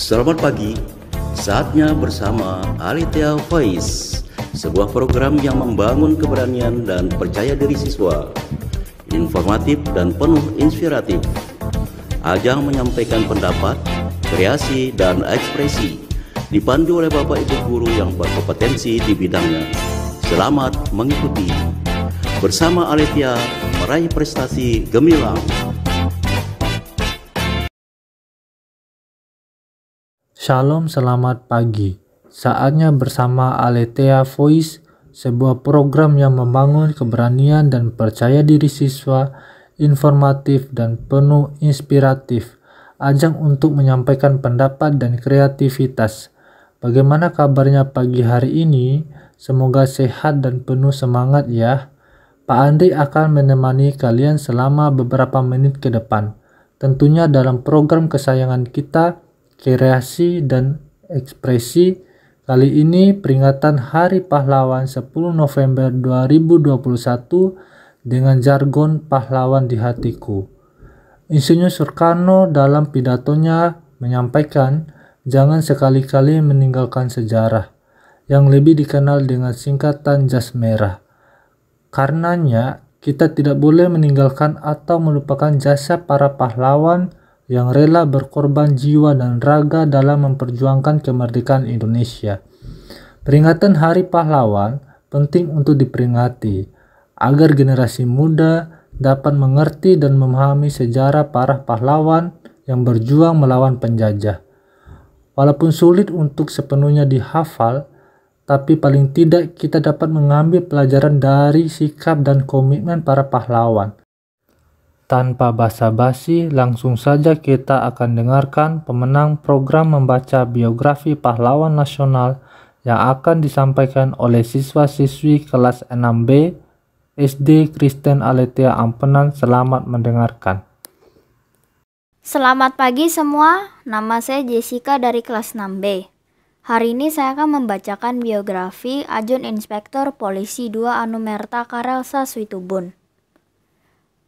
Selamat pagi, saatnya bersama Alitia Voice, sebuah program yang membangun keberanian dan percaya diri siswa, informatif dan penuh inspiratif. Ajang menyampaikan pendapat, kreasi, dan ekspresi, dipandu oleh Bapak Ibu Guru yang berkompetensi di bidangnya. Selamat mengikuti. Bersama Alitia, meraih prestasi gemilang. Shalom, selamat pagi. Saatnya bersama Aletea Voice, sebuah program yang membangun keberanian dan percaya diri siswa, informatif dan penuh inspiratif. Ajang untuk menyampaikan pendapat dan kreativitas. Bagaimana kabarnya pagi hari ini? Semoga sehat dan penuh semangat ya. Pak Andri akan menemani kalian selama beberapa menit ke depan. Tentunya dalam program kesayangan kita, kreasi dan ekspresi. Kali ini peringatan Hari Pahlawan 10 November 2021 dengan jargon pahlawan di hatiku. Insinyur Soekarno dalam pidatonya menyampaikan jangan sekali-kali meninggalkan sejarah yang lebih dikenal dengan singkatan jas merah. Karenanya, kita tidak boleh meninggalkan atau melupakan jasa para pahlawan yang rela berkorban jiwa dan raga dalam memperjuangkan kemerdekaan Indonesia. Peringatan Hari Pahlawan penting untuk diperingati agar generasi muda dapat mengerti dan memahami sejarah para pahlawan yang berjuang melawan penjajah. Walaupun sulit untuk sepenuhnya dihafal, tapi paling tidak kita dapat mengambil pelajaran dari sikap dan komitmen para pahlawan tanpa basa-basi, langsung saja kita akan dengarkan pemenang program membaca biografi pahlawan nasional yang akan disampaikan oleh siswa-siswi kelas 6B SD Kristen Aletia Ampenan. Selamat mendengarkan. Selamat pagi semua, nama saya Jessica dari kelas 6B. Hari ini saya akan membacakan biografi Ajun Inspektur Polisi 2 Anumerta Karelsa Switubun.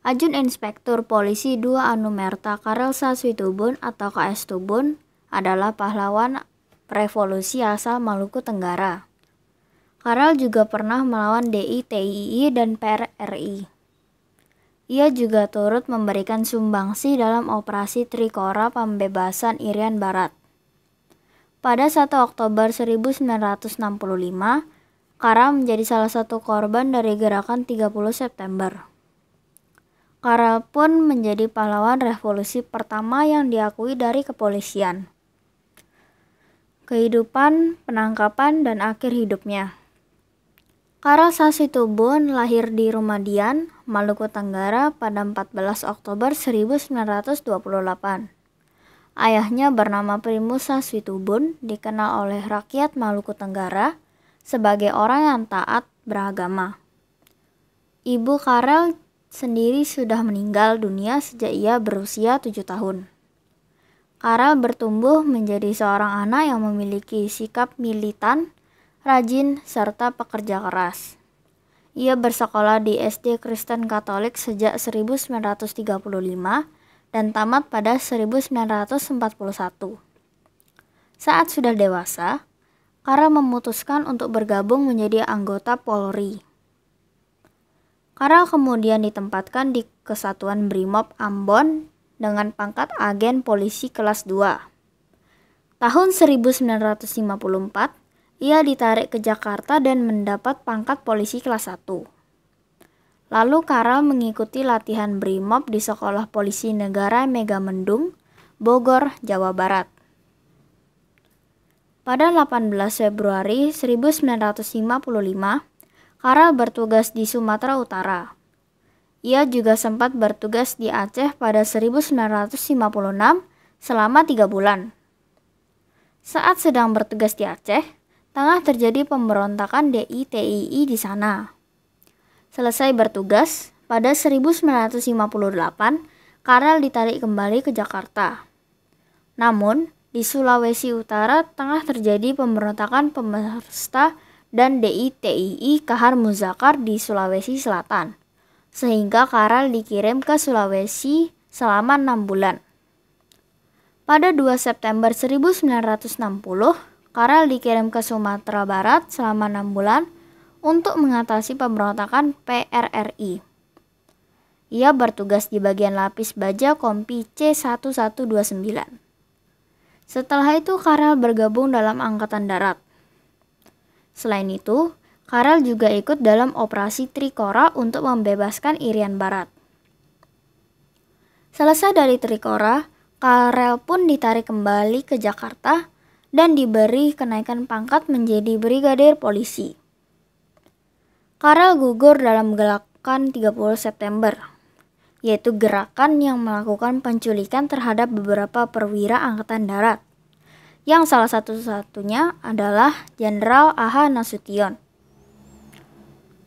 Ajun Inspektur Polisi 2 Anumerta Karelsa Switubun atau KS Tubun adalah pahlawan revolusi asal Maluku Tenggara. Karel juga pernah melawan DI, TII, dan PRRI. Ia juga turut memberikan sumbangsi dalam operasi Trikora pembebasan Irian Barat. Pada 1 Oktober 1965, Karel menjadi salah satu korban dari gerakan 30 September. Karel pun menjadi pahlawan revolusi pertama yang diakui dari kepolisian. Kehidupan, penangkapan, dan akhir hidupnya. Karel Sasitubun lahir di Rumadian, Maluku Tenggara pada 14 Oktober 1928. Ayahnya bernama Primus Sasitubun, dikenal oleh rakyat Maluku Tenggara sebagai orang yang taat beragama. Ibu Karel sendiri sudah meninggal dunia sejak ia berusia tujuh tahun. Karel bertumbuh menjadi seorang anak yang memiliki sikap militan, rajin, serta pekerja keras. Ia bersekolah di SD Kristen Katolik sejak 1935 dan tamat pada 1941. Saat sudah dewasa, Karel memutuskan untuk bergabung menjadi anggota Polri. Karel kemudian ditempatkan di Kesatuan Brimob Ambon dengan pangkat agen polisi kelas 2. Tahun 1954, ia ditarik ke Jakarta dan mendapat pangkat polisi kelas 1. Lalu Karel mengikuti latihan Brimob di Sekolah Polisi Negara Megamendung, Bogor, Jawa Barat. Pada 18 Februari 1955, Karel bertugas di Sumatera Utara. Ia juga sempat bertugas di Aceh pada 1956 selama tiga bulan. Saat sedang bertugas di Aceh, tengah terjadi pemberontakan DITII di sana. Selesai bertugas, pada 1958, Karel ditarik kembali ke Jakarta. Namun, di Sulawesi Utara tengah terjadi pemberontakan pemerintah dan DITII Kahar Muzakar di Sulawesi Selatan, sehingga Karel dikirim ke Sulawesi selama enam bulan. Pada 2 September 1960, Karel dikirim ke Sumatera Barat selama enam bulan untuk mengatasi pemberontakan PRRI. Ia bertugas di bagian lapis baja kompi C1129. Setelah itu Karel bergabung dalam Angkatan Darat. Selain itu, Karel juga ikut dalam operasi Trikora untuk membebaskan Irian Barat. Selesai dari Trikora, Karel pun ditarik kembali ke Jakarta dan diberi kenaikan pangkat menjadi brigadir polisi. Karel gugur dalam gerakan 30 September yaitu gerakan yang melakukan penculikan terhadap beberapa perwira angkatan darat, yang salah satu-satunya adalah Jenderal Aha Nasution.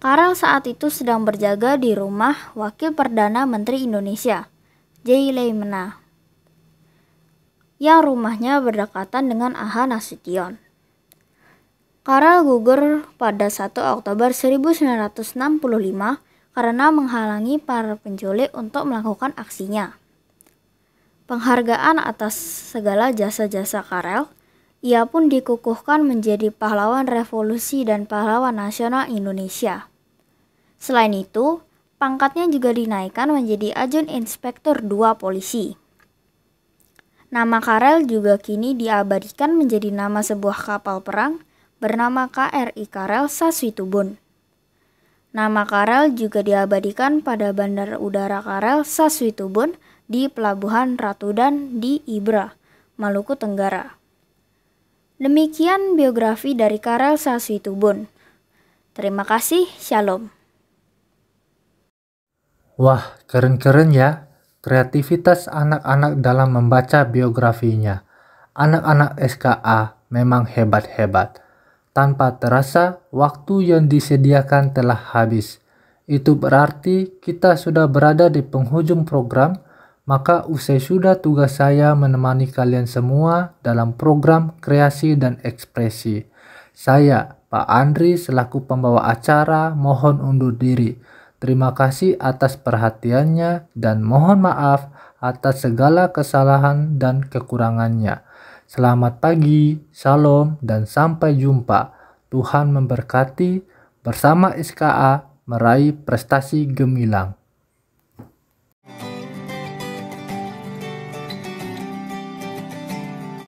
Karel saat itu sedang berjaga di rumah Wakil Perdana Menteri Indonesia, J. Leimena, yang rumahnya berdekatan dengan Aha Nasution. Karel gugur pada 1 Oktober 1965 karena menghalangi para penculik untuk melakukan aksinya. Penghargaan atas segala jasa-jasa Karel, ia pun dikukuhkan menjadi pahlawan revolusi dan pahlawan nasional Indonesia. Selain itu, pangkatnya juga dinaikkan menjadi ajun inspektur dua polisi. Nama Karel juga kini diabadikan menjadi nama sebuah kapal perang bernama KRI Karel Saswitubun. Nama Karel juga diabadikan pada Bandar Udara Karel Saswitubun di Pelabuhan Ratudan di Ibra, Maluku Tenggara. Demikian biografi dari Karel Saswitubun. Terima kasih, Shalom. Wah, keren-keren ya. Kreativitas anak-anak dalam membaca biografinya. Anak-anak SKA memang hebat-hebat. Tanpa terasa, waktu yang disediakan telah habis. Itu berarti kita sudah berada di penghujung program, maka usai sudah tugas saya menemani kalian semua dalam program kreasi dan ekspresi. Saya, Pak Andri, selaku pembawa acara, mohon undur diri. Terima kasih atas perhatiannya dan mohon maaf atas segala kesalahan dan kekurangannya. Selamat pagi, salam, dan sampai jumpa. Tuhan memberkati bersama SKA meraih prestasi gemilang.